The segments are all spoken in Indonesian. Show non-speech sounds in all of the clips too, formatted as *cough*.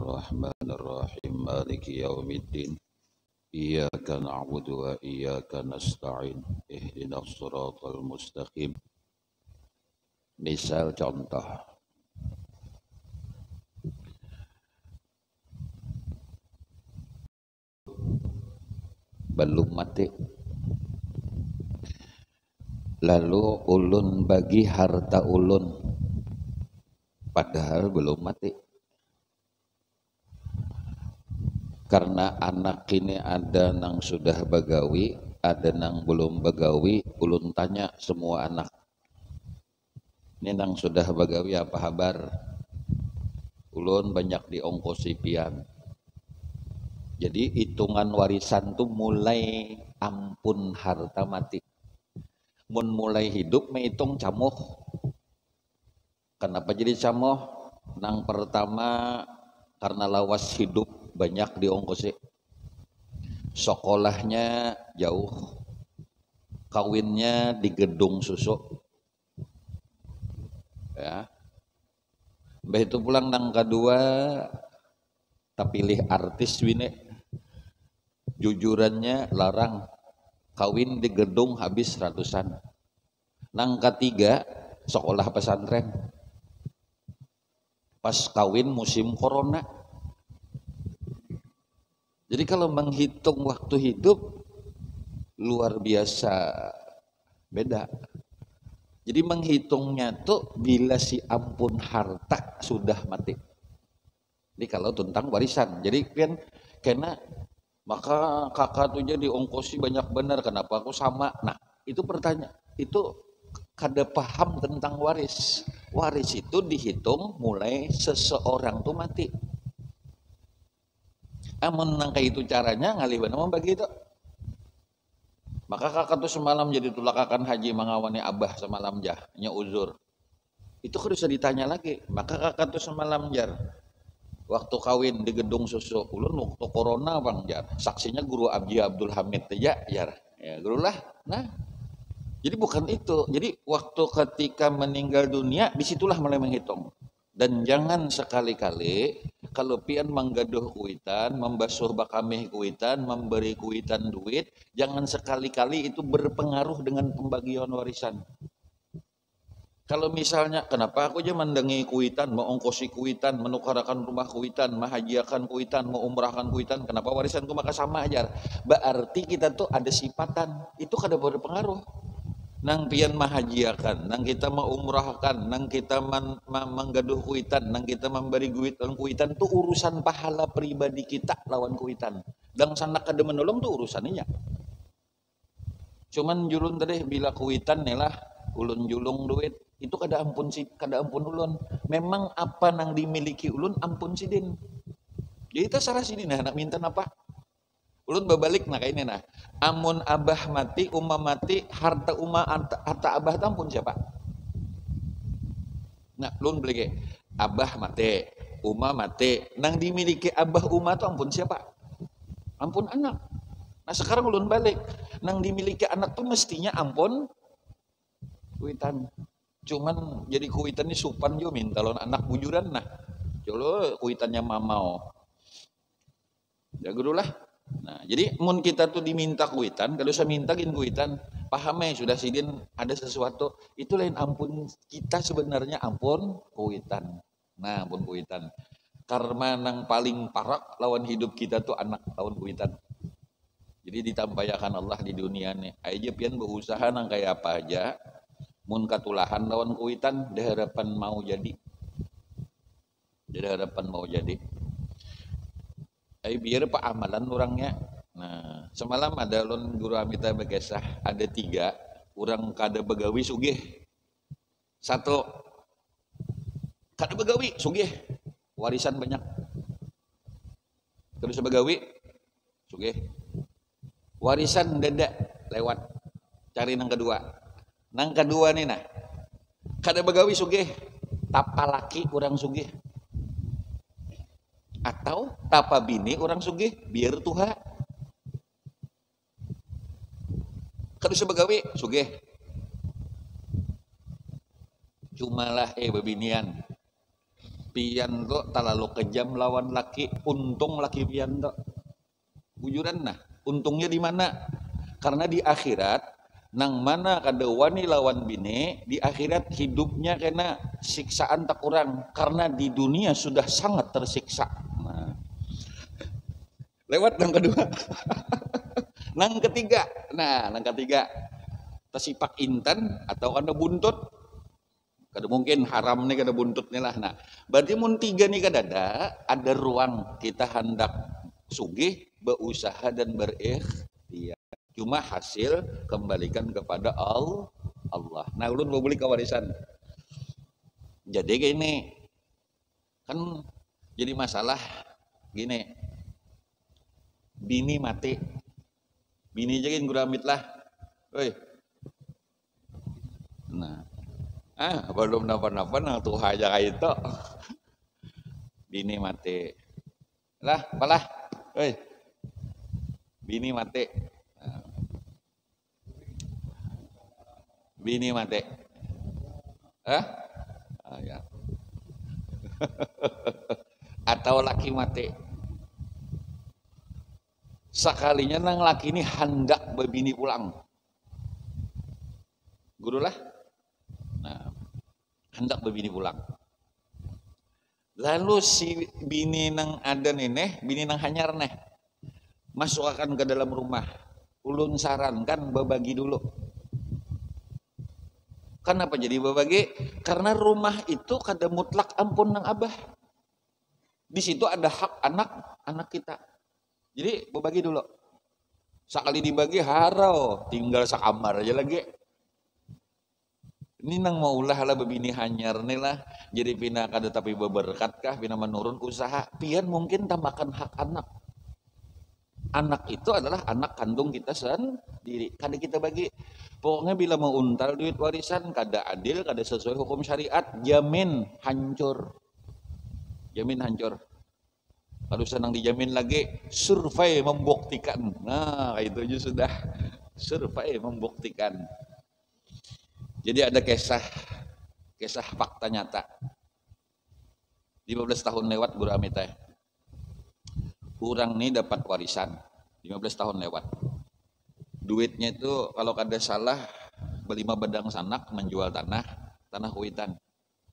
الرحمن الرحيم مالك يوم الدين إياك نعبد وإياك نستعين اهدنا الصراط المستقيم Misal contoh belum mati lalu ulun bagi harta ulun padahal belum mati Karena anak ini ada nang sudah bagawi ada nang belum bagawi ulun tanya semua anak. Ini nang sudah bagawi apa kabar? Ulun banyak diongkosi pian. Jadi hitungan warisan tuh mulai ampun harta mati. Mun mulai hidup menghitung camuh kenapa jadi camuh nang pertama karena lawas hidup banyak diongkosi sekolahnya jauh. Kawinnya di gedung susu. Ya. Mbah itu pulang nang kedua tapi pilih artis wine. Jujurannya larang. Kawin di gedung habis ratusan. Nang ketiga sekolah pesantren. Pas kawin musim corona jadi kalau menghitung waktu hidup luar biasa. Beda. Jadi menghitungnya tuh bila si ampun harta sudah mati. Ini kalau tentang warisan. Jadi kan karena maka kakak tuh jadi ongkosi banyak benar kenapa aku sama? Nah itu pertanyaan itu kada paham tentang waris. Waris itu dihitung mulai seseorang tuh mati amun nang kayak itu caranya ngalih benar bagi itu. Maka kakak tuh semalam jadi tulakakan haji mengawani abah semalam jah nya uzur. Itu harus ditanya lagi. Maka kakak tuh semalam jar waktu kawin di gedung susu ulun waktu corona bang jar. Saksinya guru Abdi Abdul Hamid aja jar. Ya guru lah nah. Jadi bukan itu. Jadi waktu ketika meninggal dunia di situlah mulai menghitung. Dan jangan sekali-kali kalau pian menggaduh kuitan membasuh bakamih kuitan memberi kuitan duit jangan sekali-kali itu berpengaruh dengan pembagian warisan kalau misalnya, kenapa aku aja mendengi kuitan, mau ongkosi kuitan, menukarakan rumah kuitan, mahajiakan kuitan, mau umrahkan kuitan, kenapa warisanku maka sama aja? Berarti kita tuh ada sifatan, itu kada berpengaruh. Nang pian mahajiakan, nang kita mau umrahkan, nang kita man, man, menggaduh kuitan, nang kita memberi kuitan, kuitan tuh urusan pahala pribadi kita lawan kuitan. Dan sana kada menolong tuh urusannya. Cuman julun tadi bila kuitan nih lah, ulun julung duit, itu kada ampun si kada ampun ulun memang apa nang dimiliki ulun ampun sidin jadi kita sarah nah nak minta apa ulun berbalik nah ini nah. Amun abah mati umma mati harta umma harta abah tampun siapa? Nah ulun beli abah mati umma mati. Nang dimiliki abah umma tuh ampun siapa? Ampun anak. Nah sekarang ulun balik. Nang dimiliki anak tuh mestinya ampun kuitan. Cuman jadi kuitannya supan juga minta lawan anak bujuran nah. Jolo kuitannya mamau ya guru lah nah jadi mun kita tuh diminta kuitan kalau saya minta gin kuitan. Paham ya sudah sidin ada sesuatu. Itu lain ampun. Kita sebenarnya ampun kuitan. Nah ampun kuitan. Karena nang paling parak lawan hidup kita tuh anak lawan kuitan. Jadi ditampayakan Allah di dunia nih aja pian berusaha nang kayak apa aja mun katulahan lawan kuitan harapan mau jadi. Harapan mau jadi ay biar pak amalan orangnya. Nah semalam ada lon guru amita begesah ada tiga. Orang kada begawi sugih. Satu kada begawi sugih. Warisan banyak. Terus begawi sugih. Warisan dada lewat. Cari yang kedua. Nang kedua nih nah. Kada begawi sugih, tapa laki orang sugih. Atau tapa bini orang sugih, biar tuha. Kada sebegawi sugih. Cumalah eh babinian. pian tuh terlalu kejam lawan laki untung laki pian tuh bujuran nah untungnya di mana karena di akhirat nang mana kada wani lawan bini di akhirat hidupnya kena siksaan tak kurang karena di dunia sudah sangat tersiksa. Lewat nang kedua *laughs* nang ketiga nah nang ketiga tersipak intan atau kada buntut kada mungkin haram nih kada buntut nih lah nah berarti mun tiga nih kada ada ada ruang kita hendak sugih berusaha dan berikhtiar Cuma hasil kembalikan kepada Allah. Allah. Nah, ulun beli kewarisan. Jadi gini, kan jadi masalah gini. Bini mati. Bini jagain guramit lah. Woi. Nah. Ah, belum napa-napa nang tuh aja itu. Bini mati. Lah, apalah. Woi. Bini mati Bini mati. Hah? Ah, ya. *laughs* Atau laki mati. Sekalinya nang laki ini hendak berbini pulang. Guru lah. Nah, hendak berbini pulang. Lalu si bini nang ada nih, bini nang hanyar nih, masuk akan ke dalam rumah. Ulun sarankan berbagi dulu Kenapa jadi berbagi? Karena rumah itu kada mutlak ampun nang abah. Di situ ada hak anak anak kita. Jadi berbagi dulu. Sekali dibagi harau, tinggal sakamar aja lagi. Ini nang mau ulah lah begini hanyar nih lah. Jadi pina kada tapi beberkat kah, pina menurun usaha. Pian mungkin tambahkan hak anak anak itu adalah anak kandung kita sendiri. Kada kita bagi. Pokoknya bila mau untal duit warisan, kada adil, kada sesuai hukum syariat, jamin hancur. Jamin hancur. Kalau senang dijamin lagi, survei membuktikan. Nah, itu aja sudah. Survei membuktikan. Jadi ada kisah, kisah fakta nyata. 15 tahun lewat Guru Amitah kurang nih dapat warisan 15 tahun lewat duitnya itu kalau kada salah berlima bedang sanak menjual tanah tanah huitan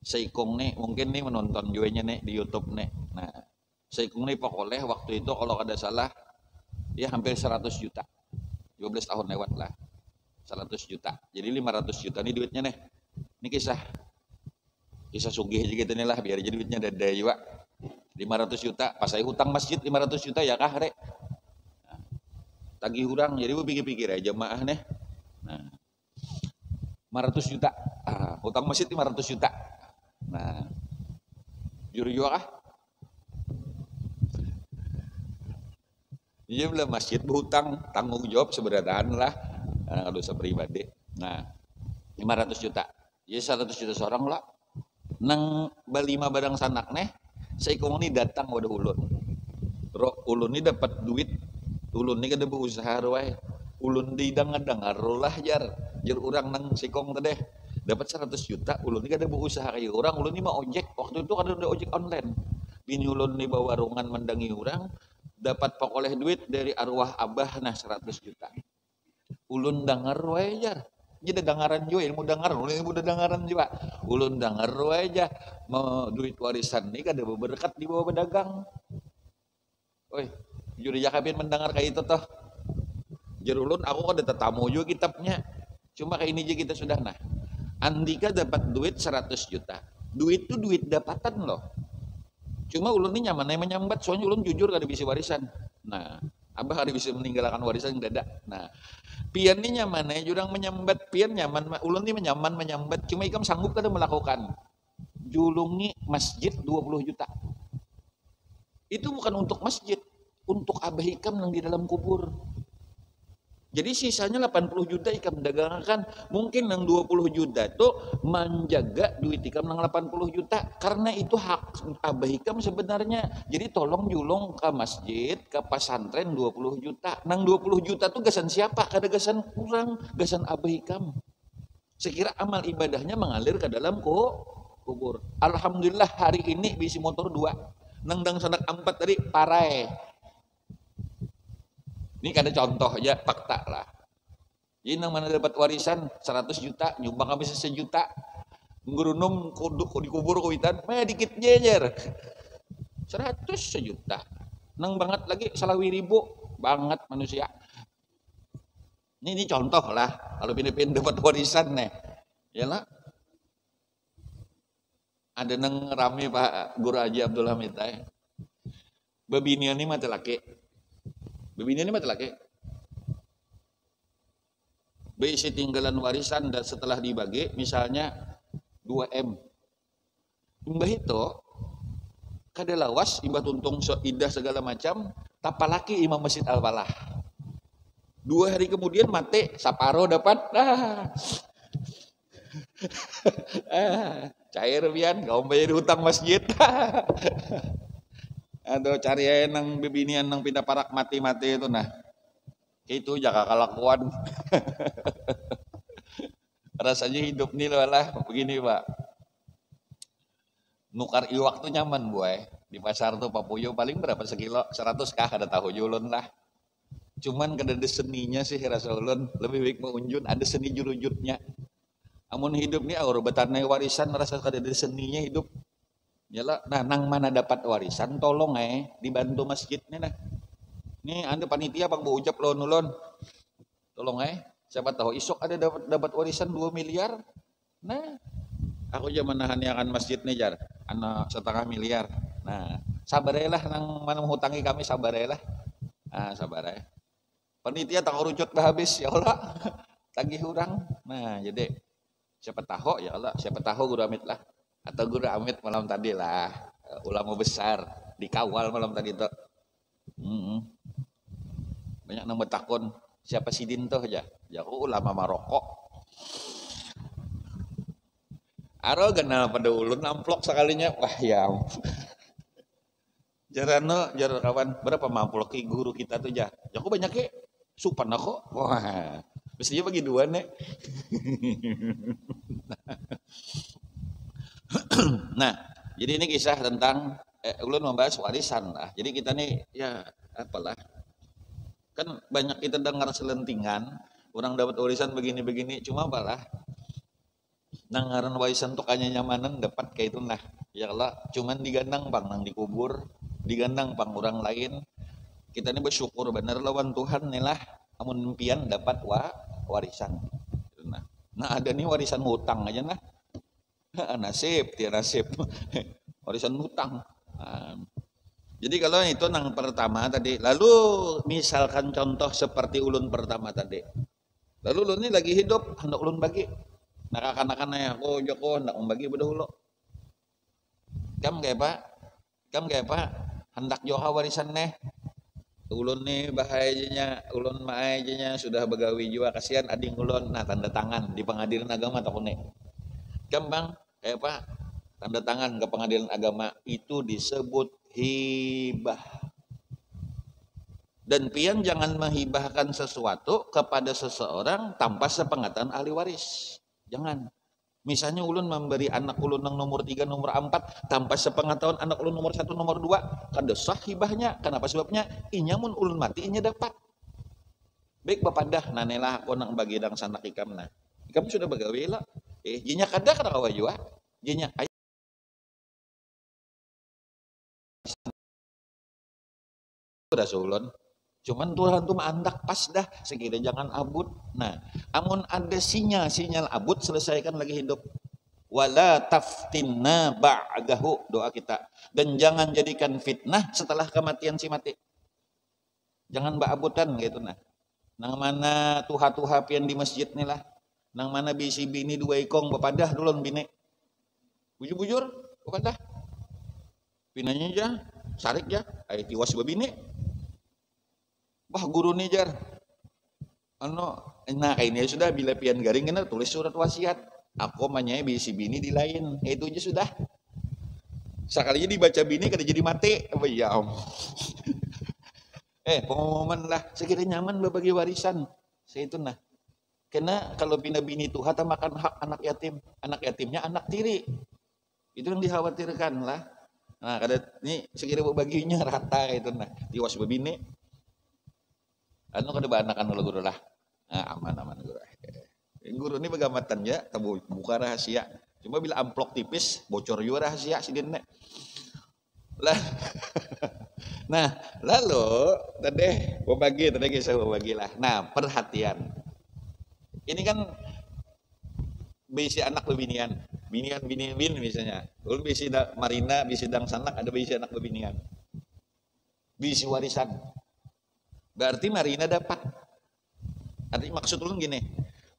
seikung nih mungkin nih menonton jualnya nih di YouTube nih nah seikung nih pokoknya waktu itu kalau kada salah ya hampir 100 juta. 12 tahun lewat lah. 100 juta. Jadi 500 juta nih duitnya nih. Ini kisah. Kisah sugih gitu nih lah biar jadi duitnya ada juga 500 juta. Pas saya hutang masjid 500 juta ya kah rek? Nah, tagih hurang jadi gue pikir-pikir aja jemaah nih. Nah 500 juta. Ah, hutang masjid 500 juta. Nah juru juga kah Iya belum masjid berhutang tanggung jawab sebenarnya lah nah, dosa pribadi. Nah 500 juta. Ya 100 juta seorang lah. Nang balima badang sanak nih Seikong ini datang wadah ulun. Roh ulun ini dapat duit. Ulun ini kada berusaha roy. Ulun di dengar lah jar. Jar orang nang sikong tadi. Dapat 100 juta, ulun ini kada berusaha kayak orang. Ulun ini mau ojek. Waktu itu kada ada ojek online. Bini ulun ini bawa warungan mendangi orang. Dapat pokoleh duit dari arwah abah nah 100 juta. Ulun dengar roy jar. Jadi dengaran juga ilmu ulun ilmu dengaran juga. Ulun dengar aja mau duit warisan nih kada berkat di bawah pedagang. Oi, juri jakabin mendengar kayak itu toh. Jadi ulun aku ada tetamu juga kitabnya. Cuma kayak ini aja kita sudah nah. Andika dapat duit 100 juta. Duit itu duit dapatan loh cuma ulun ini nyaman menyambat soalnya ulun jujur kada bisa warisan. Nah abah kada bisa meninggalkan warisan dada nah pian ini nyaman ya jurang menyambat pian nyaman ulun ini menyaman menyambat cuma ikam sanggup kada melakukan. Julungi masjid 20 juta. Itu bukan untuk masjid untuk abah ikam yang di dalam kubur jadi sisanya 80 juta ikam dagangkan. Mungkin yang 20 juta itu menjaga duit ikam yang 80 juta. Karena itu hak abah ikam sebenarnya. Jadi tolong julung ke masjid, ke pesantren 20 juta. Nang 20 juta tuh gasan siapa? Kada gasan kurang, gasan abah ikam. Sekira amal ibadahnya mengalir ke dalam kubur. Alhamdulillah hari ini bisi motor dua. Nengdang sanak empat tadi parai. Ini ada contoh aja fakta lah. Ini nang mana dapat warisan 100 juta, nyumbang habis sejuta. Ngurunum kuduk dikubur kuitan, mah dikit jejer. 100 sejuta. Nang banget lagi salawi ribu banget manusia. Ini, ini contoh lah kalau pindah dapat warisan nih. Ya lah. Ada nang rame Pak Guru Haji Abdul Hamid eh. Babinian ini mati laki. Babinian ini laki. Bisi tinggalan warisan dan setelah dibagi misalnya 2M. Mbah itu kada lawas imbah tuntung so indah segala macam tapalaki imam masjid al falah dua hari kemudian mati saparo dapat ah. *laughs* ah cair pian kau bayar hutang masjid *laughs* atau cari aja nang bibinian nang pindah parak mati-mati itu nah. Itu jaga kalakuan *laughs* rasanya hidup nih lah begini pak. Nukar iwak tuh nyaman boy di pasar tuh papuyo paling berapa sekilo? 100 kah ada tahu julun lah. Cuman kada ada seninya sih rasa ulun lebih baik mengunjun ada seni jurujutnya amun hidup nih aur betanai warisan rasa kada ada seninya hidup Yalah, nah nang mana dapat warisan tolong eh. Dibantu masjidnya nah. Nih anda panitia bang mau ucap lo nulon. Tolong eh. Siapa tahu isok ada dapat dapat warisan 2 miliar. Nah, aku zaman nahan akan masjid nih jar. Anak setengah miliar. Nah sabar lah nang mana menghutangi kami sabar lah. Ah sabar ya panitia tak rucut habis ya Allah. *laughs* Tagih orang nah jadi siapa tahu ya Allah. Siapa tahu guru amit lah atau guru amit malam tadi lah ulama besar dikawal malam tadi tuh hmm. banyak nang betakon siapa sidin tuh aja ya ulama Maroko Aro kenal pada ulun amplok sekalinya. Wah ya. Jarano, jar kawan, berapa mamplok ki guru kita tuh ya? Ya aku banyak ke, supan aku. Wah, mestinya bagi dua nih. *laughs* nah, jadi ini kisah tentang eh, ulun membahas warisan lah. Jadi kita nih ya apalah. Kan banyak kita dengar selentingan, orang dapat warisan begini-begini, cuma apalah. Nangaran waisan tuh kanya nyamanan dapat kayak itu nah. Ya Allah cuman digandang bang nang dikubur digandang bang orang lain. Kita ini bersyukur bener lawan Tuhan nih lah. Amun impian dapat wa warisan. Nah, nah ada nih warisan hutang aja nah nasib dia nasib. *laughs* Warisan hutang nah, jadi kalau itu nang pertama tadi lalu misalkan contoh seperti ulun pertama tadi. Lalu ulun ini lagi hidup hendak ulun bagi. Nakakanakan na ako joko hendak membagi berdahulu kam kayak pak? Kam kayak pak? Hendak joha warisan neh ulun nih bahayanya ulun maajanya sudah begawi juga kasihan ading ulun. Nah tanda tangan di pengadilan agama tak nih kam bang kayak pak tanda tangan ke pengadilan agama itu disebut hibah dan pian jangan menghibahkan sesuatu kepada seseorang tanpa sepengetahuan ahli waris Jangan. Misalnya ulun memberi anak ulun yang nomor tiga, nomor empat, tanpa sepengetahuan anak ulun nomor satu, nomor dua, kada sah hibahnya. Kenapa sebabnya? Inyamun ulun mati, inya dapat. Baik bapak dah, nanelah aku nang bagi dang sanak ikam nah. Ikam sudah begawe lah. Eh, jinya kada kada kawa jua. Jinya ay Udah sulun. Cuman Tuhan tuh andak pas dah, sekira jangan abut. Nah, amun ada sinyal sinyal abut selesaikan lagi hidup. Wala taftinna ba'dahu doa kita. Dan jangan jadikan fitnah setelah kematian si mati. Jangan abutan gitu nah. Nang mana tuha-tuha pian di masjid nih lah. Nang mana bisi bini dua ikong bapadah dulun bini. Bujur-bujur, bapadah. Pinanya aja, sarik ya, ay tiwas babini Wah guru nih jar. Ano, nah ini sudah bila pian garing kena tulis surat wasiat. Aku manyai bisi bini di lain. Itu aja sudah. Sekalinya dibaca bini kada jadi mati. Apa ya om. *laughs* eh pengumuman lah. Sekira nyaman berbagi warisan. Saya itu nah. Karena kalau pindah bini itu hata makan hak anak yatim. Anak yatimnya anak tiri. Itu yang dikhawatirkan lah. Nah, kada ini sekira baginya *laughs* rata itu nah, tiwas bebini. Anu kada anak anu guru lah. Nah, aman aman guru. Guru ini begamatan ya, tabu buka rahasia. Cuma bila amplop tipis, bocor juga rahasia si dene. Lah. *laughs* nah, lalu tadi bagi tadi kisah bagi lah. Nah, perhatian. Ini kan bisi anak bebinian. Binian binian bin misalnya bisi da, marina bisi dang sanak ada bisi anak bebinian. Bisi warisan. Berarti marina dapat. Arti maksud ulun gini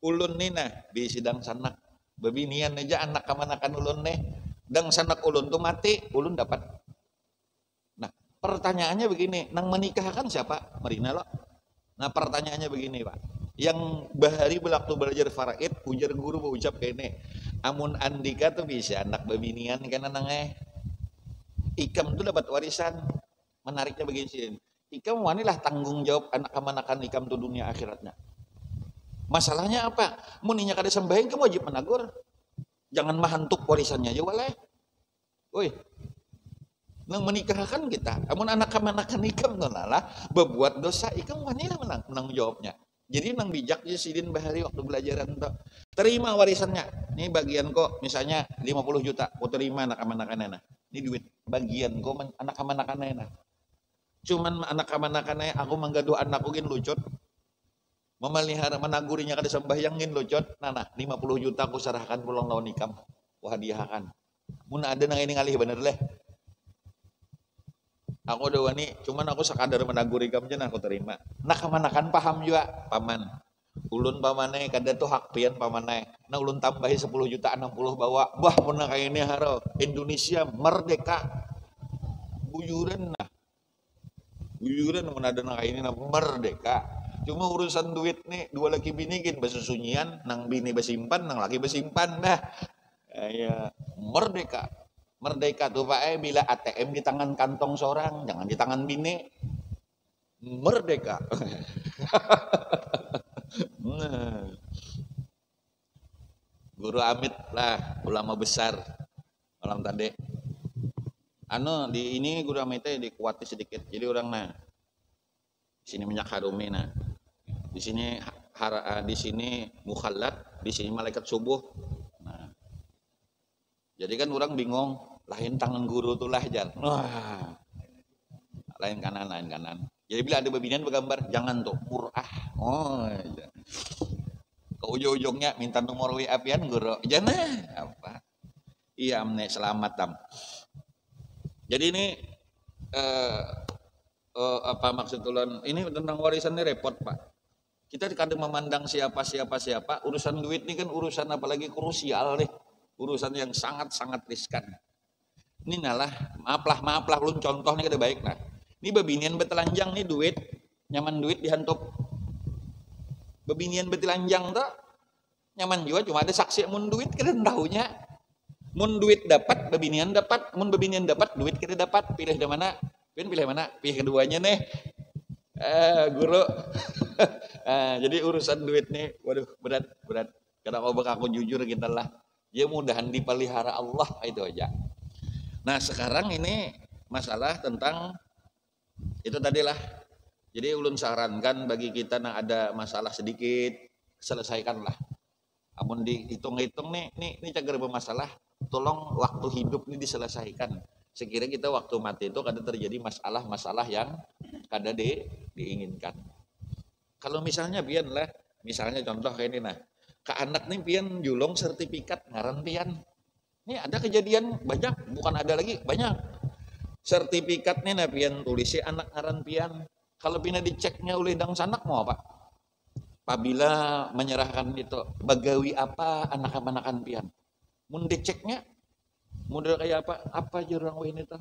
ulun nih nah bisi dang sanak bebinian aja anak kamanakan ulun nih? Dang sanak ulun tuh mati ulun dapat. Nah pertanyaannya begini nang menikahkan siapa? Marina lo. Nah pertanyaannya begini pak yang bahari belaktu belajar faraid ujar guru ucap kene amun andika tuh bisa anak bebinian kan anangnya ikam tuh dapat warisan menariknya begini sih ikam wanilah tanggung jawab anak kemanakan ikam tuh dunia akhiratnya. Masalahnya apa? Muninya kada sembahyang kamu wajib menagur. Jangan mahantuk warisannya aja boleh. Woi nang menikahkan kita. Amun anak kemanakan ikam tuh lah berbuat dosa ikam wanilah menang, menang jawabnya jadi nang bijak ya sidin bahari waktu belajaran tuh. Terima warisannya. Ini bagian kok misalnya 50 juta, kau terima anak anak anak Ini duit bagian kok anak anak anak Cuman anak anak anak aku menggadu anakku gin lucut. Memelihara menagurinya kada sembahyangin lucut. Nah, nah 50 juta aku serahkan pulang lawan ikam. Wah dihakan. Mun ada nang ini ngalih bener leh Aku udah wani, cuman aku sekadar menaguri kamjen aku terima. Nah kemanakan paham juga paman. Ulun pamane kada tuh hak pian pamane. Nah ulun tambahi 10 juta 60 bawa. Bah pernah kayak ini haro. Indonesia merdeka. Buyuran nah. Buyuran mun ada kayak ini nah merdeka. Cuma urusan duit nih dua laki binikin basusunyian nang bini besimpan nang laki besimpan dah. Ya, merdeka Merdeka tuh Pak eh bila ATM di tangan kantong seorang, jangan di tangan bini. Merdeka. *laughs* Guru Amit lah, ulama besar malam tadi. Anu di ini guru Amitnya dikuati sedikit. Jadi orang nah di sini minyak harumi nah. Di sini hara, di sini mukhalat, di sini malaikat subuh. Nah. Jadi kan orang bingung lain tangan guru tuh lah jar wah. Lain kanan lain kanan. Jadi bila ada babinian bergambar jangan tuh murah. Oh ya. ke ujung-ujungnya minta nomor WA pian guru. Jangan apa? Iya amne selamat tam. Jadi ini eh, eh, apa maksud tulan ini tentang warisan ini repot pak. Kita kadang memandang siapa siapa siapa urusan duit ini kan urusan apalagi krusial deh urusan yang sangat sangat riskan ini nalah maaf lah maaf lah ulun contoh nih kada baik nah ini bebinian betelanjang nih duit. Nyaman duit dihantup. Bebinian betelanjang tuh nyaman juga cuma ada saksi mun duit kada tahunya mun duit dapat bebinian dapat mun bebinian dapat duit kita dapat. Pilih di mana? Pilih pilih mana? Pilih keduanya nih. Eh guru. *laughs* Eh, jadi urusan duit nih waduh berat berat. Karena kalau aku jujur kita lah. Ya mudahan dipelihara Allah itu aja Nah sekarang ini masalah tentang itu tadilah. Jadi ulun sarankan bagi kita yang ada masalah sedikit selesaikanlah. Amun dihitung-hitung nih, nih, ini cagar bermasalah, tolong waktu hidup ini diselesaikan. Sekira kita waktu mati itu kadang terjadi masalah-masalah yang kada di, diinginkan. Kalau misalnya pian lah, misalnya contoh kayak ini nah, ke anak nih pian julung sertifikat ngaran pian ini ada kejadian banyak, bukan ada lagi, banyak. Sertifikatnya napian tulisi anak aran pian. Kalau pina diceknya oleh dang sanak mau apa? Apabila menyerahkan itu, bagawi apa anak-anakan pian. Mun diceknya, model kayak apa? Apa jurang ini tuh?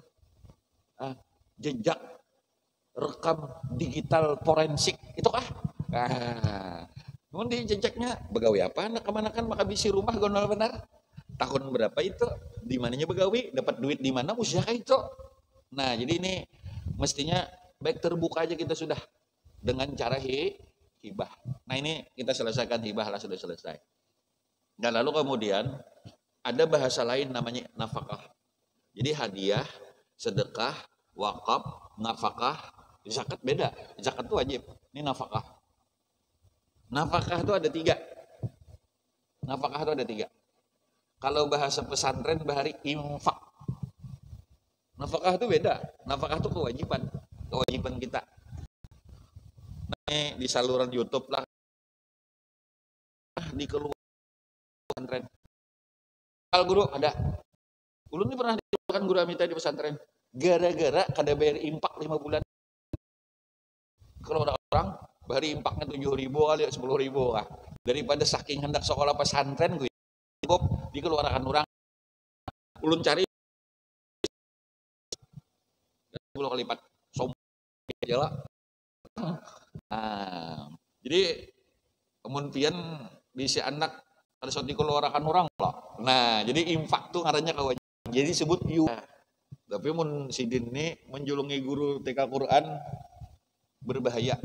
Ah, jejak rekam digital forensik itu kah? Ah, mun jejaknya bagawi apa anak-anakan maka bisi rumah gondol benar tahun berapa itu di mananya begawi dapat duit di mana usia itu nah jadi ini mestinya baik terbuka aja kita sudah dengan cara hi, hibah nah ini kita selesaikan hibah lah sudah selesai dan lalu kemudian ada bahasa lain namanya nafkah. Jadi hadiah, sedekah, wakaf, nafkah, zakat beda. Zakat itu wajib. Ini nafkah. Nafkah itu ada tiga. Nafkah itu ada tiga. Kalau bahasa pesantren bahari infak. Nafkah itu beda. Nafkah itu kewajiban. Kewajiban kita. Nah, di saluran YouTube lah. Di keluar pesantren. Kalau guru ada. Ulu ini pernah dikeluarkan guru Amita di pesantren. Gara-gara kada bayar impak lima bulan. Kalau ada orang, bahari impaknya tujuh ribu kali sepuluh ribu kah. Daripada saking hendak sekolah pesantren gue cukup dikeluarkan orang. Ulun cari. Puluh kali lipat. Sombong aja nah, jadi kemudian bisa anak ada suatu dikeluarkan orang loh nah jadi infak tuh ngarannya kewajiban jadi sebut yu. Tapi mun sidin ini menjulungi guru TK Quran berbahaya.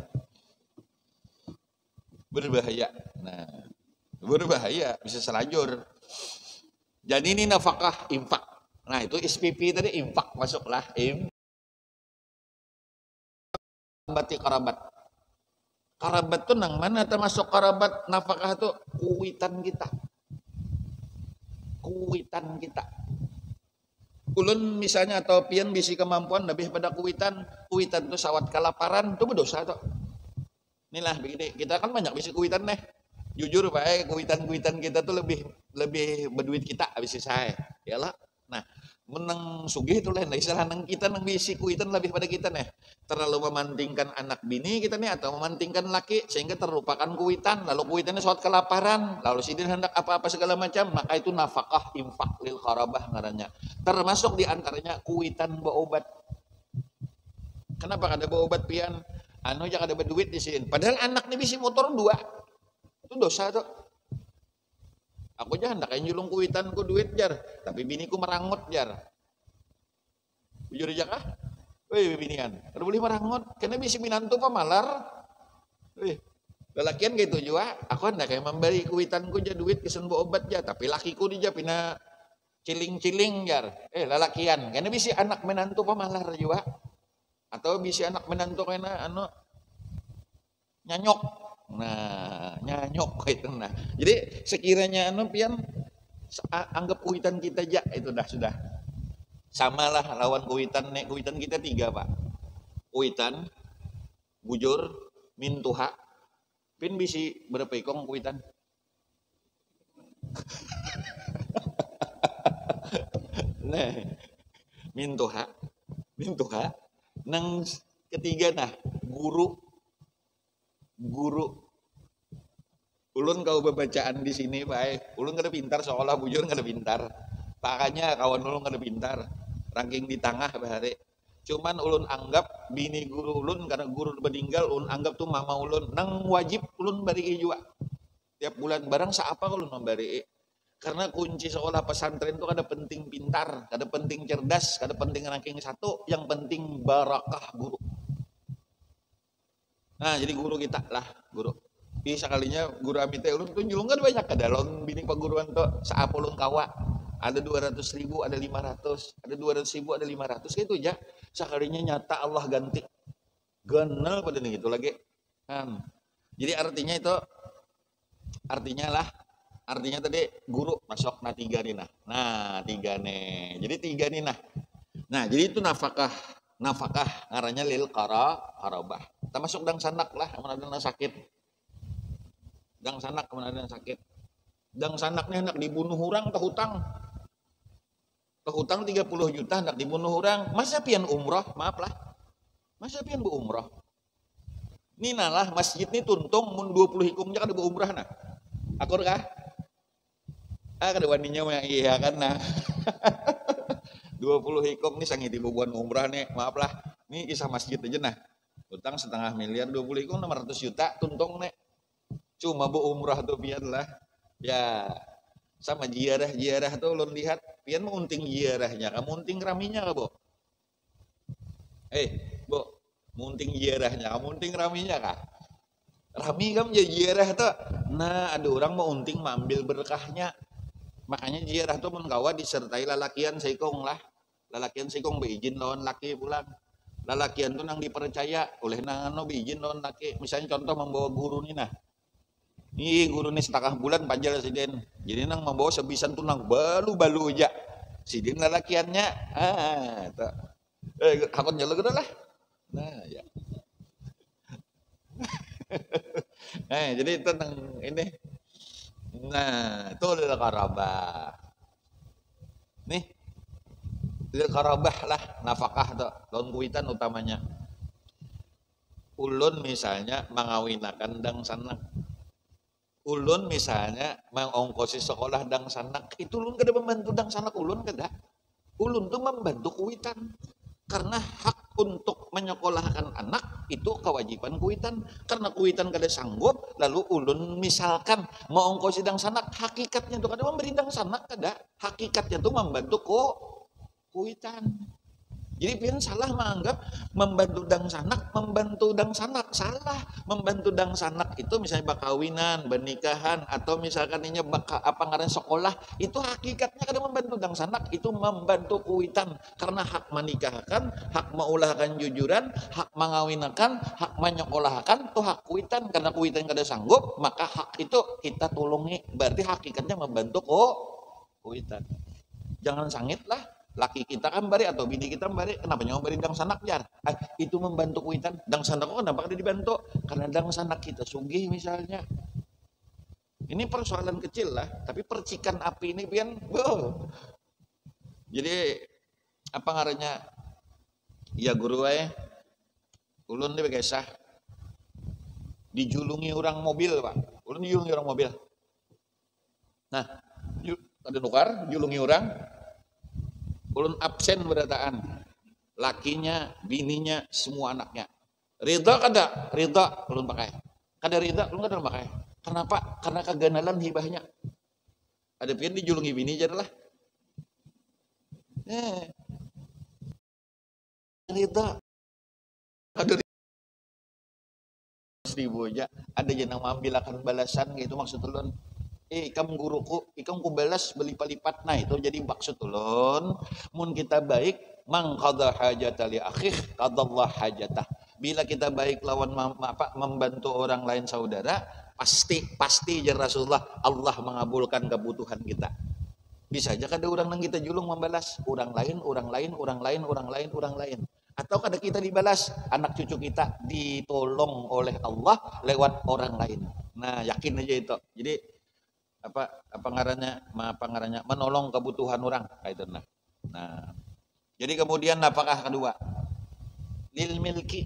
Berbahaya. Nah berbahaya bisa selajur jadi ini nafkah infak nah itu SPP tadi infak masuklah im bati karabat. Karabat tuh nang mana termasuk karabat nafkah itu kuitan kita. Kuitan kita. Ulun misalnya atau pian bisi kemampuan lebih pada kuitan, kuitan itu sawat kelaparan itu berdosa tuh. Inilah begini, kita kan banyak bisi kuitan nih. Jujur Pak, eh, kuitan-kuitan kita tuh lebih lebih berduit kita habis saya. Yalah. Nah, menang sugih itu lain istilah nang kita nang bisi kuitan lebih pada kita nih terlalu memantingkan anak bini kita nih atau memantingkan laki sehingga terlupakan kuitan. Lalu kuitannya suatu kelaparan. Lalu sidin hendak apa-apa segala macam maka itu nafkah infak lil karabah ngarannya. Termasuk di antaranya kuitan berobat. Kenapa ada berobat pian? Anu jangan ada berduit di sini. Padahal anak nih bisi motor dua itu dosa tuh Aku jangan hendak nyulung kuitan ku duit jar, tapi biniku merangut jar. Jujur aja kah? Wih binian, ada boleh merangut, karena bisa minantu pamalar. Wih, lelakian gitu juga, aku hendak kayak memberi kuitanku jadi duit kesen obat ya, tapi lakiku dia pina ciling-ciling jar. Eh lelakian, karena bisa anak menantu pamalar juga. Atau bisa anak menantu kena anu nyanyok Nah, nyanyok itu nah. Jadi sekiranya anu pian anggap kuitan kita aja itu dah sudah. Samalah lawan kuitan nek kuitan kita tiga, Pak. Kuitan, bujur, mintuha. Pin bisi berapa ikong kuitan? *laughs* nah, mintuha, mintuha. Nang ketiga nah, guru guru ulun kau bacaan di sini pak. Ulun kada pintar seolah bujur kada pintar. Makanya kawan ulun kada pintar. Ranking di tengah bahari cuman ulun anggap bini guru ulun karena guru meninggal ulun anggap tuh mama ulun. Nang wajib ulun bari juga tiap bulan barang siapa ulun memberi karena kunci sekolah pesantren itu kada penting pintar kada penting cerdas kada penting ranking satu. Yang penting barakah guru. Nah, jadi guru kita lah, guru. Bisa kalinya guru amit ulun tuh kan banyak ada lon bini paguruan tuh saapa ulun kawa. Ada 200 ribu, ada 500, ada 200 ribu, ada 500 gitu aja. Sekalinya nyata Allah ganti. Genel pada nih itu lagi. Kan. Jadi artinya itu artinya lah artinya tadi guru masuk nah tiga nih nah nah tiga nih jadi tiga nih nah nah jadi itu nafkah nafkah ngarannya lil kara karabah termasuk dang sanak lah mana sakit dang sanak mana ada sakit. Dang sanaknya hendak dibunuh orang ke hutang. Ke hutang 30 juta hendak dibunuh orang. Masa pian umroh? Maaf lah. Masa pian bu umroh? Ini nalah masjid ini tuntung mun 20 hikumnya kan bu umrah nah. Akur kah? Ah kada waninya mah iya kan nah. 20 hikum nih sangi bubuan umrah nih maaf lah. Ini kisah masjid aja nah. Utang setengah miliar 20 hikum 600 juta tuntung nih cuma bu umrah tuh pian lah. Ya sama jiarah jiarah tuh lo lihat. Pian unting jiarahnya kamu unting raminya kah bu eh bu munting jiarahnya kamu unting raminya kah? Rami kamu jadi jiarah tuh. Nah ada orang mau unting ambil berkahnya. Makanya jiarah tuh mengkawa disertai lalakian seikong lah. Lalakian seikong beizin lawan laki pulang. Lalakian tuh nang dipercaya. Oleh nang no beizin lawan laki. Misalnya contoh membawa guru nih nah ini guru nih setengah bulan panjang den jadi nang membawa sebisan tuh nang balu-balu aja. Sidin lalakiannya ah tak eh hakon jalan lah nah ya. *laughs* Eh jadi itu ini. Nah itu lil karabah. Nih. Lil karabah lah nafkah tuh lawan kuitan utamanya. Ulun misalnya mengawinakan dang sanak ulun misalnya mengongkosi sekolah dang sanak itu ulun kada membantu dang sanak ulun kada. Ulun tuh membantu kuitan. Karena hak untuk menyekolahkan anak itu kewajiban kuitan. Karena kuitan kada sanggup lalu ulun misalkan mau ongkos sidang sanak hakikatnya itu kada memberi dang sanak kada. Hakikatnya itu membantu kok kuitan jadi pian salah menganggap membantu dang sanak, membantu dang sanak salah. Membantu dang sanak itu misalnya bakawinan, bernikahan atau misalkan ini baka, apa ngaran sekolah itu hakikatnya kadang membantu dang sanak itu membantu kuitan karena hak menikahkan, hak meulahkan jujuran, hak mengawinakan, hak menyekolahkan itu hak kuitan karena kuitan kada sanggup maka hak itu kita tolongi berarti hakikatnya membantu kok kuitan. Jangan sangit lah laki kita kan bari atau bini kita bari kenapa nyawa bari dang sanak jar? Ah, itu membantu kuitan. Dang sanak kok kenapa kada dibantu? Karena dang sanak kita sugih misalnya. Ini persoalan kecil lah tapi percikan api ini pian jadi apa ngarannya? Ya guru eh ulun ini sah. Dijulungi orang mobil pak. Ulun dijulungi orang mobil. Nah ada nukar julungi orang ulun absen berataan lakinya bininya semua anaknya. Ridha kada ridha ulun pakai. Kada ridha ulun kada pakai. Kenapa? Karena keganalan hibahnya. Ada pian dijulungi bini jadi lah eh. Ridha. Ada seribu aja. Ada jenang mengambil akan balasan gitu maksud ulun ikam guruku ikam ku balas berlipat-lipat. Nah itu jadi maksud ulun mun kita baik mang qadha hajata li akhih qadallah hajatah bila kita baik lawan apa membantu orang lain saudara pasti pasti jar Rasulullah Allah mengabulkan kebutuhan kita. Bisa aja kada orang nang kita julung membalas. Orang lain orang lain orang lain orang lain orang lain. Atau kada kita dibalas? Anak cucu kita ditolong oleh Allah lewat orang lain. Nah yakin aja itu. Jadi apa apa ngarannya apa menolong kebutuhan orang. Itu nah. Nah jadi kemudian apakah kedua. Lil milki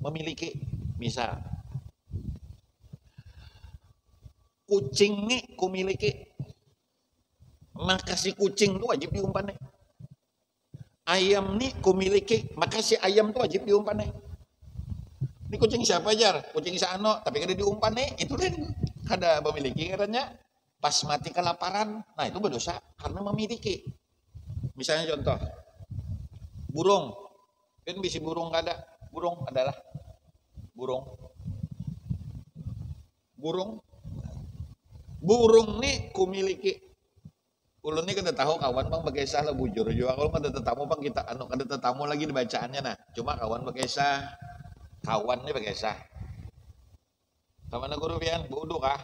memiliki misal. Kucing nih kumiliki. Maka si kucing tuh wajib diumpan nih ayam nih kumiliki maka si ayam tuh wajib diumpan nih ini kucing siapa aja kucing sano tapi kada diumpan nih itu kan kada memiliki katanya pas mati kelaparan, nah itu berdosa karena memiliki. Misalnya contoh, burung, kan bisa burung ada, burung adalah burung, burung, burung nih kumiliki. Ulun ini kada tahu kawan bang bekesah lah bujur. Juga kalau kada tetamu bang kita anu kada tetamu lagi di bacaannya nah. Cuma kawan bekesah kawan nih bekesah kawan guru pian bodoh kah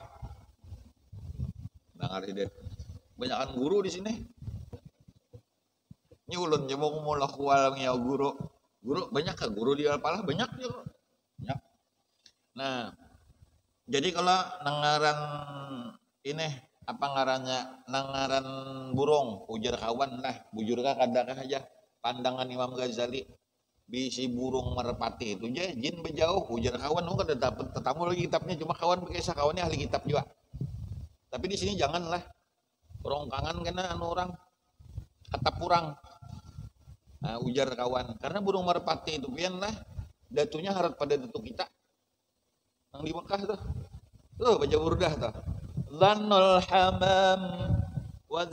Nah, deh. Banyakan guru di sini. Ini ulun mau mulak kual ya guru. Guru banyak kan guru di Alpalah banyak ya. Banyak. Nah, jadi kalau nangaran ini apa ngarannya nangaran burung ujar kawan lah bujur kah kadakah aja pandangan Imam Ghazali bisi burung merpati itu aja jin berjauh ujar kawan oh kada dapat tetamu lagi kitabnya cuma kawan bekesa kawannya ahli kitab juga tapi di sini janganlah rongkangan kena anu orang atap kurang. Nah, ujar kawan, karena burung merpati itu pian lah datunya harap pada datu kita. Yang di Mekah tuh. Tuh baca burdah tuh. Hamam wa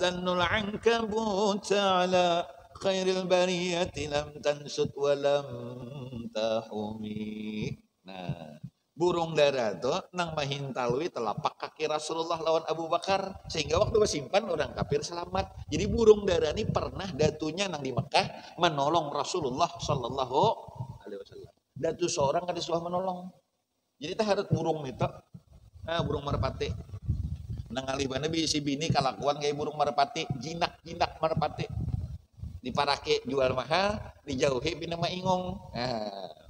ankabut ala khairil bariyati lam tansut wa lam tahumi. Nah, burung dara tuh nang mahintalui telapak kaki Rasulullah lawan Abu Bakar sehingga waktu bersimpan orang kafir selamat. Jadi burung dara ini pernah datunya nang di Mekah menolong Rasulullah Shallallahu Alaihi Wasallam. Datu seorang kada suah menolong. Jadi tak harus burung itu nah burung merpati. Nang alih mana bisi bini kalakuan kayak burung merpati jinak jinak merpati. Diparake jual mahal dijauhi bina ingong nah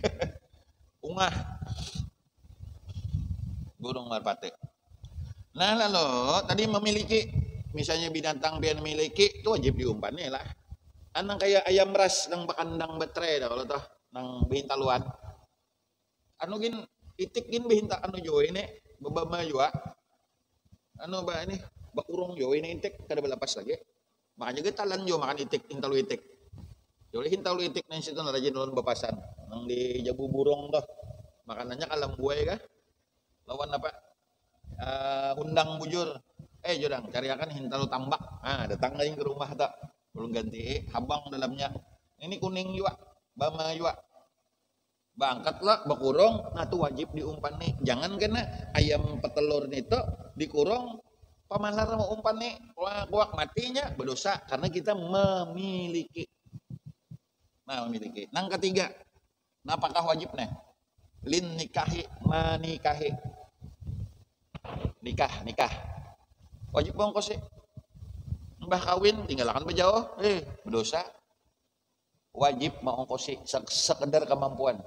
*laughs* Ungah. Burung merpati. Nah lalu tadi memiliki misalnya binatang biar memiliki itu wajib diumpannya lah. Anang kayak ayam ras nang bakandang betre dah kalau toh nang bihintaluan. Anu gin itik gin bihinta anu jo ini bebama jua. Anu ba ini bakurung jo ini itik kada belapas lagi. Makanya kita talan makan itik intalu itik. Jadi hintalu itik nang situ rajin ulun bapasan. Nang di jabu burung tuh. Makanannya kalam buai kah? Lawan apa? Uh, undang bujur. Eh jodang, cari akan hintalu tambak. Ah, datang lagi ke rumah tak. Belum ganti habang dalamnya. Ini kuning juga, bama juga. Bangkatlah bakurung, nah tuh wajib diumpan nih. Jangan kena ayam petelur itu dikurung pamalar mau umpan nih kuak, kuak matinya berdosa karena kita memiliki nah memiliki nang ketiga nah apakah wajib nih? Lin nikahi manikahi nikah nikah. Wajib bongkos sih mbah kawin tinggalkan berjauh eh berdosa. Wajib mengongkosi sekedar kemampuan.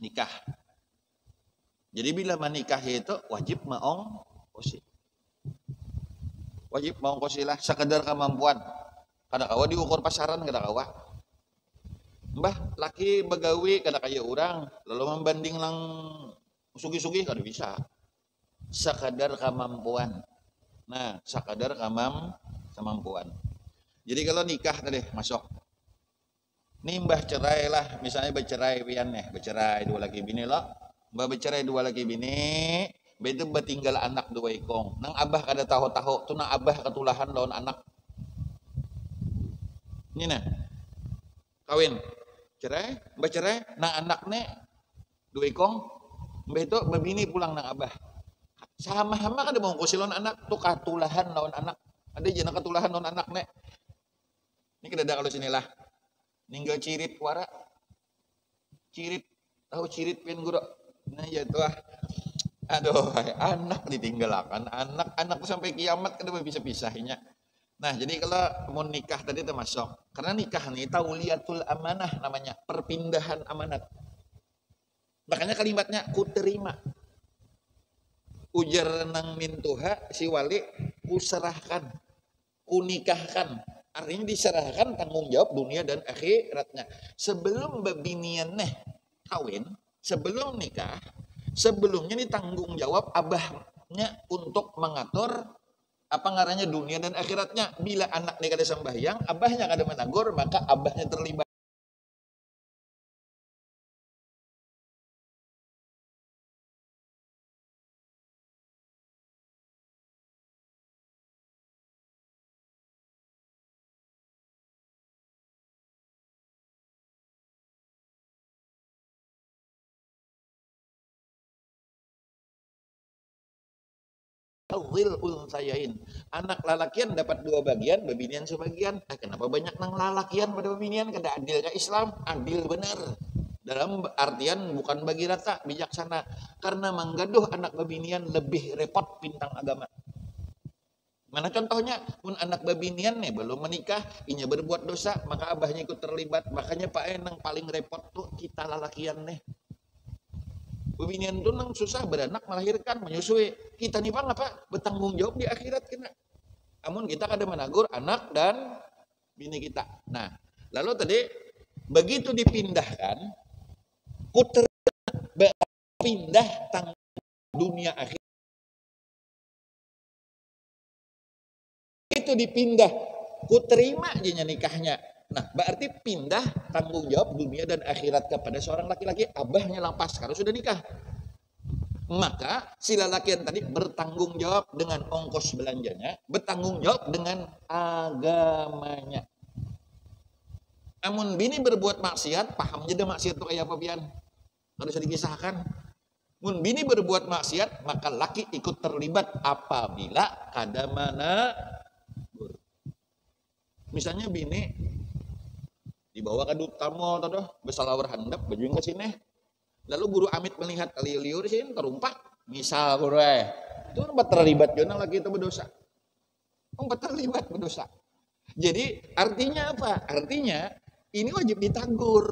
Nikah. Jadi bila menikah itu wajib mengongkosi wajib mengongkosi lah sekedar kemampuan kada kawa diukur pasaran kada kawa. Mbah laki begawi kada kaya orang lalu membanding lang sugi-sugi kada bisa. Sekadar kemampuan nah sekadar kamam kemampuan jadi kalau nikah tadi masuk. Nih mbah cerai lah misalnya bercerai pian nih bercerai dua lagi bini lo. Mbah bercerai dua lagi bini begitu bertinggal anak dua ikong nang abah kada tahu-tahu tuh nang abah ketulahan lawan anak ini nah kawin. Cerai mbak cerai nang anaknya dua ikong mbak itu babini pulang nang abah. Sama-sama kan mau kusilon anak tuh katulahan lawan anak. Ada jana katulahan lawan anak nek. Ini kedada kalau sinilah ninggal cirit wara. Cirit. Tahu cirit pin guru nah ya tuh ah. Aduh anak ditinggalkan. Anak anak sampai kiamat kan bisa pisahinya Nah, jadi kalau mau nikah tadi termasuk. Karena nikah nih tauliatul amanah namanya, perpindahan amanat. Makanya kalimatnya ku terima. Ujar nang mintuha si wali ku serahkan, ku nikahkan. Artinya diserahkan tanggung jawab dunia dan akhiratnya. Sebelum babinian nih kawin, sebelum nikah, sebelumnya ditanggung jawab abahnya untuk mengatur apa ngaranya dunia dan akhiratnya? Bila anak nikah sembahyang abahnya kada menagur maka abahnya terlibat Wil unsayain. Anak lalakian dapat dua bagian, babinian sebagian. Nah, kenapa banyak nang lalakian pada babinian? Kada adil ke Islam, adil benar. Dalam artian bukan bagi rata, bijaksana. Karena menggaduh anak babinian lebih repot pintang agama. Mana contohnya? Pun anak babinian nih belum menikah, inya berbuat dosa, maka abahnya ikut terlibat. Makanya Pak Enang paling repot tuh kita lalakian nih Bebinian itu nang susah beranak melahirkan menyusui. Kita nih bang apa bertanggung jawab di akhirat kena. Namun kita kada menagur anak dan bini kita. Nah, lalu tadi begitu dipindahkan, kuter pindah tang dunia akhir itu dipindah ku terima aja nikahnya Nah, berarti pindah tanggung jawab dunia dan akhirat kepada seorang laki-laki, abahnya lapas kalau sudah nikah. Maka si lelaki yang tadi bertanggung jawab dengan ongkos belanjanya, bertanggung jawab dengan agamanya. amun bini berbuat maksiat paham aja maksiat itu kayak apa pian harus dikisahkan mun bini berbuat maksiat maka laki ikut terlibat apabila kada mana misalnya bini dibawa ke tamu atau besalawar handap baju ke sini. Lalu guru amit melihat liur sini terumpak. Misal guru eh. Itu kan terlibat jona lagi itu berdosa. Empat terlibat berdosa. Jadi artinya apa? Artinya ini wajib ditagur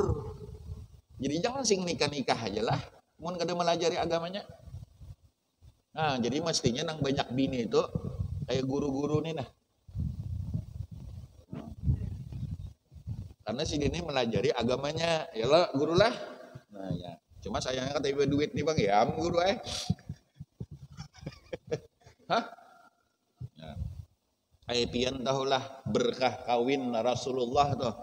jadi jangan sing nikah nikah aja lah. Mau kada melajari agamanya. Nah jadi mestinya nang banyak bini itu kayak guru-guru nih nah karena si dini melajari agamanya. Ya lah guru lah nah ya. Cuma sayangnya kata ibu duit nih bang. Ya guru eh. *laughs* Hah? Ya. Aipian tahulah berkah kawin Rasulullah tuh.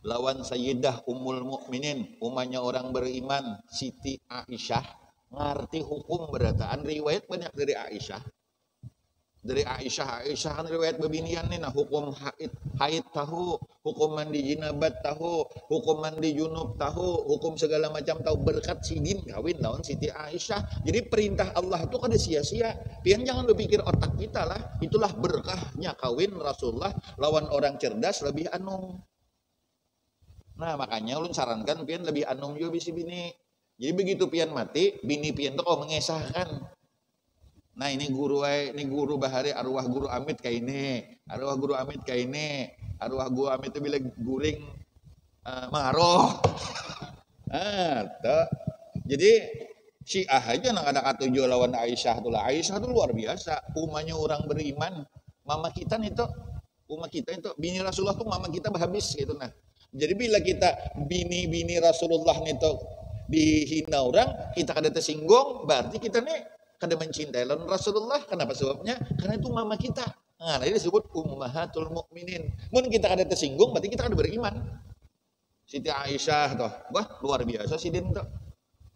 Lawan Sayyidah Ummul Mukminin, umanya orang beriman, Siti Aisyah, ngerti hukum berataan. Riwayat banyak dari Aisyah. Dari Aisyah, Aisyah kan riwayat bebinian nih, nah hukum haid, haid tahu, hukum mandi jinabat tahu, hukum mandi junub tahu, hukum segala macam tahu berkat sidin kawin lawan Siti Aisyah. Jadi perintah Allah itu kada sia-sia. Pian jangan berpikir otak kita lah, itulah berkahnya kawin Rasulullah lawan orang cerdas lebih anung. Nah makanya ulun sarankan pian lebih anum juga bisi bini. Jadi begitu pian mati, bini pian tuh kau mengesahkan. Nah ini guru ini guru bahari arwah guru amit kayak ini, arwah guru amit kayak ini, arwah guru amit itu bila guring uh, mengaruh. *laughs* ah, tuh. Jadi Syiah aja nang ada katujuh lawan Aisyah tuh lah. Aisyah tuh luar biasa. Umanya orang beriman. Mama kita itu, umat kita itu bini Rasulullah tuh mama kita habis gitu nah. Jadi bila kita bini-bini Rasulullah itu dihina orang, kita kada tersinggung, berarti kita nih kada mencintai lawan Rasulullah. Kenapa sebabnya? Karena itu mama kita. Nah, ini disebut ummahatul mukminin. Mungkin kita kada tersinggung, berarti kita kada beriman. Siti Aisyah toh, wah luar biasa si Din toh.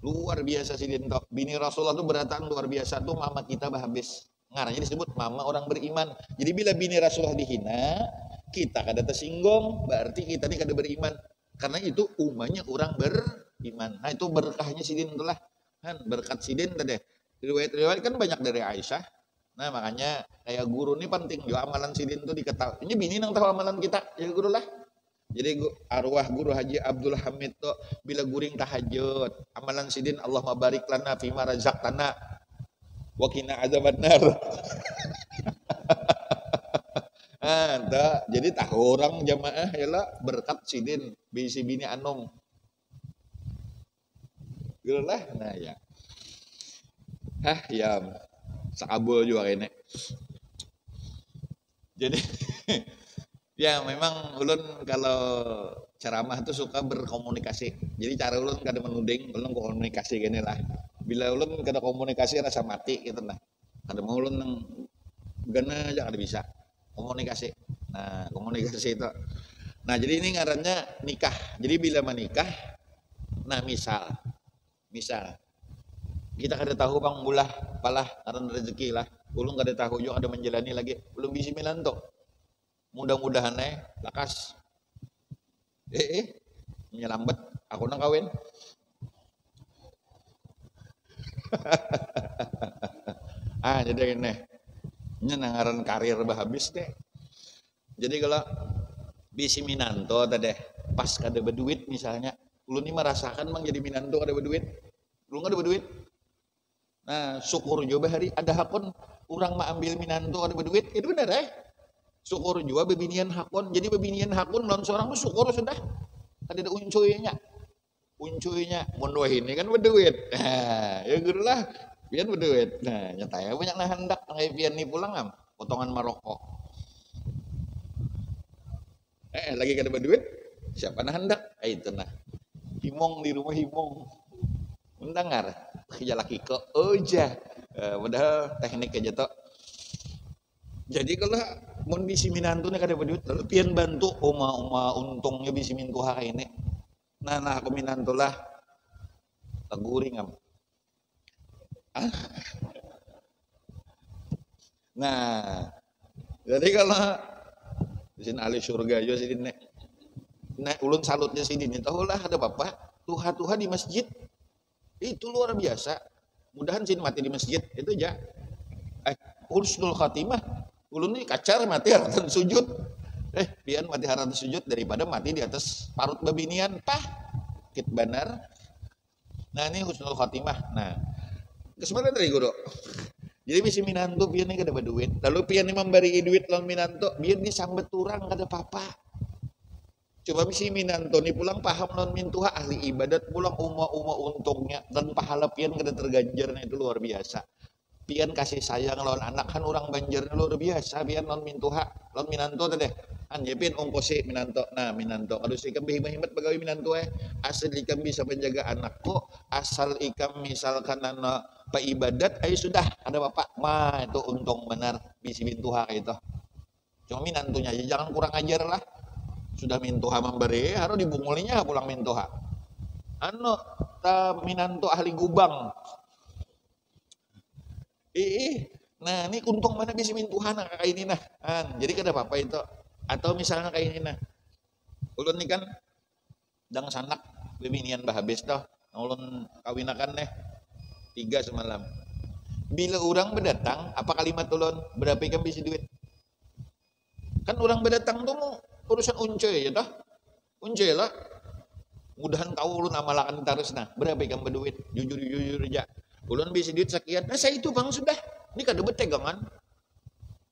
Luar biasa si Din toh. Bini Rasulullah tuh berataan luar biasa tuh mama kita habis. Ngaranya disebut mama orang beriman. Jadi bila bini Rasulullah dihina, kita kada tersinggung, berarti kita ini kada beriman. Karena itu umumnya orang beriman. Nah itu berkahnya sidin telah. Kan berkat sidin tadi. Riwayat-riwayat kan banyak dari Aisyah. Nah makanya kayak guru ini penting juga amalan sidin itu diketahui. Ini bini nang tahu amalan kita, ya guru lah. Jadi arwah guru Haji Abdul Hamid tuh bila guring tahajud, amalan sidin Allah mabarik lana fima razaqtana wa qina adzabannar. Ada. *laughs* Jadi tahu orang jamaah lah berkat sidin bisi bini anom. Gitu lah. Nah ya. Hah ya. Sakabul juga ini. Jadi *laughs* ya memang ulun kalau ceramah tuh suka berkomunikasi. Jadi cara ulun kada menuding, ulun komunikasi gini lah. Bila ulun kada komunikasi rasa mati gitu lah. Kada mau ulun nang gana aja kada bisa komunikasi nah komunikasi itu nah jadi ini ngarannya nikah jadi bila menikah nah misal misal kita kada tahu bang bulah palah karena rezeki lah. Belum kada tahu juga ada menjalani lagi. Belum bisa milanto mudah-mudahan eh lakas. Eh, eh menyelambat aku nang kawin. *laughs* Ah jadi ini nya nangaran karir bah habis deh. Jadi kalau bisi minanto tadi pas kada berduit misalnya lu ini merasakan bang jadi minanto kada berduit. Lu nggak ada berduit nah syukur juga hari ada hakun orang mau ambil minanto kada berduit itu benar eh? Syukur juga bebinian hakun jadi bebinian hakun non seorang tuh syukur sudah. Kada ada uncuynya uncuynya mau ini kan berduit. *laughs* Nah, ya guru lah. Pian berduit. Nah nyata ya banyak nah hendak. Ngai pian nih pulang am. Potongan Maroko eh lagi kada berduit? Siapa nah hendak? Eh itu nah. Himong di rumah himong. Mendengar kerja laki ke oja eh, padahal teknik aja tuh jadi kalau mau bisi minantu nih kada lalu pian bantu oma oma untungnya bisi mintu hari ini. Nah nah aku minantu lah. Teguring am nah, jadi kalau sini ahli surga aja sih nek. nah ulun salutnya sini nih tahu lah ada bapak tuha tuha di masjid itu luar biasa. Mudahan sini mati di masjid itu aja. Eh husnul khatimah ulun ini kacar mati haratan sujud. Eh pian mati haratan sujud daripada mati di atas parut babinian pah. Kit benar. Nah ini husnul khatimah. Nah kesempatan dari guru. Jadi bisa minanto pian ini kada duit. Lalu pian ini memberi duit lawan minanto biar disambet turang kada papa Coba misi minanto ni pulang paham non mintuha ahli ibadat pulang uma-uma untungnya dan pahala pian kada terganjar itu luar biasa. Pian kasih sayang lawan anak kan orang banjar luar biasa pian non mintuha non minanto teh. An pian ongkosi minanto. Nah minanto kalau si ikam himat pegawai minanto eh asal ikam bisa menjaga anakku asal ikam misalkan nana pak ibadat ayo sudah ada bapak ma itu untung benar bisi mintuha itu. Cuma minantunya jangan kurang ajar lah sudah mintuha memberi harus dibungulinya pulang mintuha anu ta minanto ahli gubang. Ih nah ini untung mana bisa mintuha nah kayak ini nah? An jadi kada apa apa itu. Atau misalnya kayak ini nah. Ulun ini kan dang sanak bebinian bahabis toh. Ulun kawinakan nih tiga semalam. Bila orang berdatang apa kalimat ulun? Berapa ikan bisa duit? Kan orang berdatang tuh urusan unce ya dah unce lah. Mudahan kau nama lakan tarusna berapa ikan berduit jujur jujur aja. Ulun bisa duit sekian. Nah saya itu bang sudah. Ini kada betegangan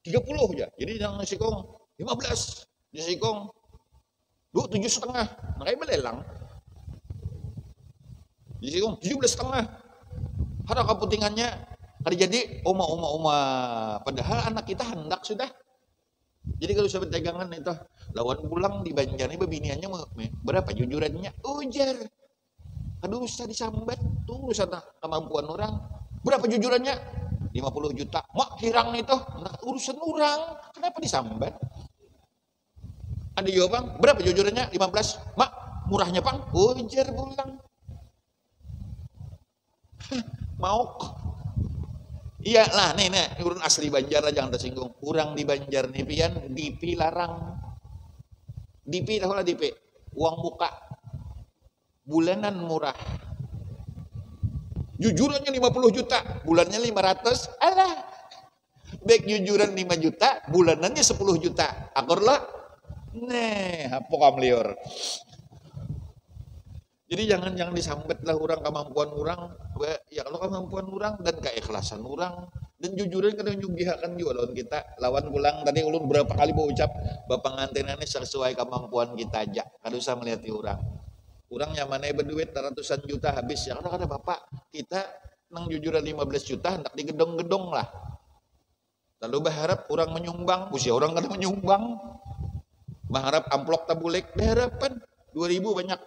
30 aja. Jadi yang sikong 15 di sikong dua tujuh setengah. Nah kayak belelang. Di sikong tujuh belas setengah. Ada kepentingannya kada jadi oma oma oma. Padahal anak kita hendak sudah. Jadi kalau sahabat dagangan itu lawan pulang di Banjar ini bebiniannya berapa jujurannya? Ujar. Aduh usah disambat tuh urusan kemampuan orang. Berapa jujurannya? 50 juta. Mak hirang itu nah, urusan orang. Kenapa disambat? Ada jawaban, berapa jujurannya? 15. Mak, murahnya pang? Ujar pulang. *laughs* Mau Iya lah nih nih urun asli Banjar jangan tersinggung. Kurang di Banjar nih pian dipi Dipi tahu lah dipi. Uang muka bulanan murah. Jujurannya 50 juta, bulannya 500. Alah. Baik jujuran 5 juta, bulanannya 10 juta. Akur lah. Nih, apa kamu? Jadi jangan jangan disambet lah orang kemampuan orang, ya kalau kemampuan orang dan keikhlasan orang dan jujuran kadang nyugihakan juga lawan kita. Lawan pulang tadi ulun berapa kali mau ucap bapak ngantenannya sesuai kemampuan kita aja. Kada usah melihat orang orang nyamannya berduit ratusan juta habis. Ya karena kata bapak kita nang jujuran 15 juta hendak di gedong-gedong lah. Lalu berharap orang menyumbang. Usia orang kada menyumbang. Berharap amplok tabulek. Berharapan 2000 banyak.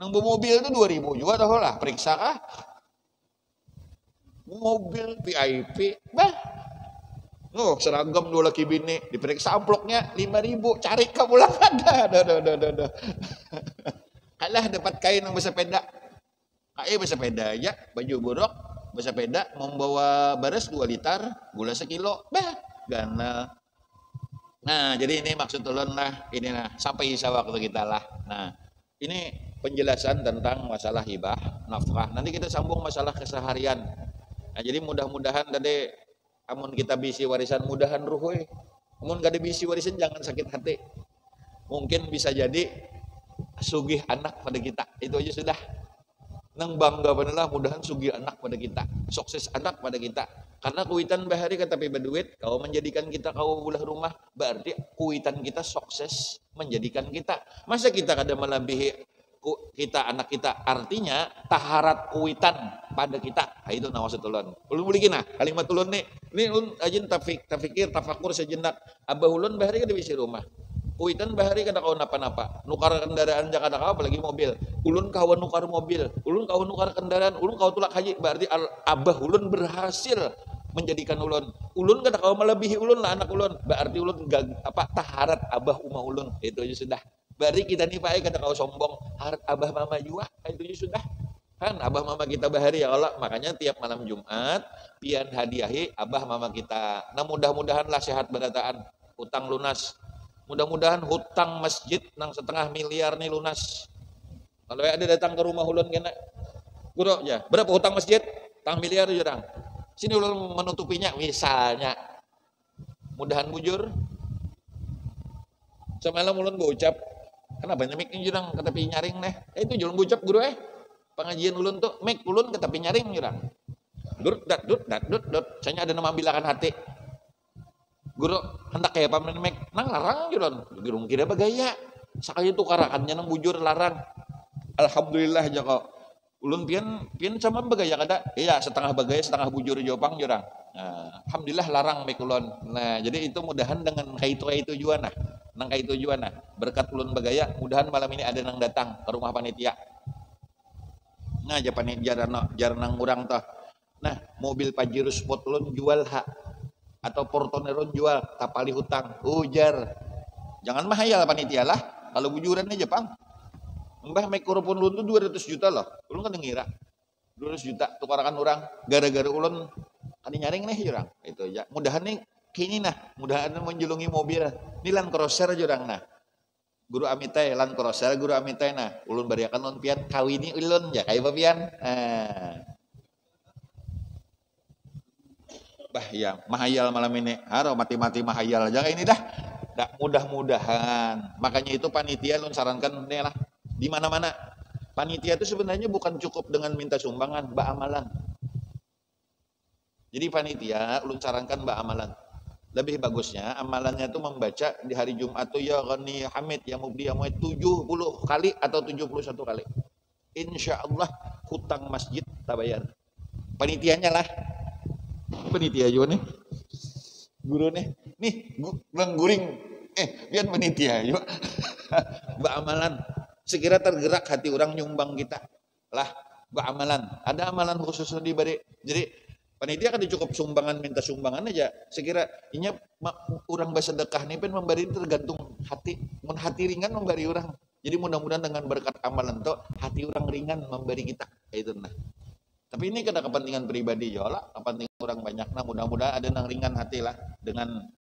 Nang mobil itu 2000 juga tahu lah, periksa kah? Mobil VIP, bah. Oh, seragam dua laki bini, diperiksa amploknya 5000, cari ke pulang *laughs* ada, ada, ada, ada, ada. Kalah *laughs* dapat kain yang bersepeda. Kain bersepeda ya, baju buruk, bersepeda, membawa beras 2 liter, gula sekilo, bah, gana. Nah, jadi ini maksud ulun lah, ini lah, sampai isa waktu kita lah. Nah, ini penjelasan tentang masalah hibah nafkah. Nanti kita sambung masalah keseharian. Nah, jadi mudah-mudahan tadi amun kita bisi warisan mudahan ruhui. Amun gak bisi warisan jangan sakit hati. Mungkin bisa jadi sugih anak pada kita. Itu aja sudah. Nang bangga benar mudahan sugih anak pada kita. Sukses anak pada kita. Karena kuitan bahari kata berduit, kau menjadikan kita kau bulah rumah, berarti kuitan kita sukses menjadikan kita. Masa kita kada melebihi kita anak kita. Artinya taharat kuitan pada kita. Nah, itu nama setulun ulun boleh kina kalimat ulun nih ini ulun ajin tafik tafikir tafakur sejenak. Abah ulun bahari kada bisa rumah. Kuitan bahari kada kau napa-napa. Nukar kendaraan jangan kau apalagi mobil. Ulun kawan nukar mobil. Ulun kawan nukar kendaraan. Ulun kau tulak haji. Berarti abah ulun berhasil menjadikan ulun. Ulun kada kau melebihi ulun lah anak ulun. Berarti ulun gak, apa taharat abah umah ulun. Itu aja sudah Bari kita nih Pak, kata kau sombong, abah mama juga, itu sudah. Kan abah mama kita bahari ya Allah, makanya tiap malam Jumat, pian hadiahi abah mama kita. Nah mudah-mudahan lah sehat berataan, utang lunas. mudah-mudahan hutang masjid nang setengah miliar nih lunas. Kalau ada datang ke rumah ulun kena. Guru ya berapa hutang masjid? Tang miliar jurang sini ulun menutupinya misalnya. Mudahan bujur semalam ulun gue ucap kenapa nyamik jurang tepi nyaring nih. Eh itu jualan ucap guru eh. Pengajian ulun tuh mik ulun tepi nyaring jurang dut dat dut dat dut dut. Saya ada nama bilakan hati. Guru hendak kayak pamen mek nang larang juron gerung kira bagaya sakali itu karakannya nang bujur larang. Alhamdulillah joko ulun pian pian sama bagaya kada? Iya setengah bagaya setengah bujur jopang jurang nah, alhamdulillah larang mek ulun nah jadi itu mudahan dengan kaitu kaitu juana. Nang kaitu juana. Berkat ulun bagaya mudahan malam ini ada nang datang ke rumah panitia. Nah aja panitia jarang urang toh. Nah mobil pajero sport ulun jual hak atau portoneron jual tapali hutang. Ujar. Jangan mahayal panitia lah. Kalau bujuran aja pang. Mbah pun ulun tuh 200 juta loh. Ulun kan ngira. 200 juta tukarakan orang gara-gara ulun kan nyaring nih orang itu ya. Mudahan nih kini nah mudahan menjulungi mobil. Ini lan crosser jurang nah. Guru amitai lan crosser guru amitai nah. Ulun bariakan non pian kawini ulun ya. Kayak pian? Nah bah ya mahayal malam ini. Haro mati-mati mahayal. Aja ini dah. Dah mudah-mudahan. Makanya itu panitia lu sarankan nih lah. Di mana-mana. Panitia itu sebenarnya bukan cukup dengan minta sumbangan mbak amalan jadi panitia lu sarankan mbak amalan. Lebih bagusnya amalannya itu membaca di hari Jumat tuh ya Ghani Hamid ya Mubdi ya Muhammad 70 kali atau 71 kali. Insya Allah hutang masjid tak bayar. Panitianya lah. Penitia juga nih. Guru nih. Nih guring. Eh biar penitia yuk. *laughs* Mbak amalan sekira tergerak hati orang nyumbang kita. Lah mbak amalan ada amalan khusus di bari jadi panitia kan cukup sumbangan minta sumbangan aja. Sekira ini orang bersedekah nih pen memberi tergantung hati. Mun hati ringan memberi orang jadi mudah-mudahan dengan berkat amalan tuh hati orang ringan memberi kita. Itu nah. Tapi ini kena kepentingan pribadi ya lah, kepentingan orang banyak. Nah mudah-mudahan ada yang ringan hati lah dengan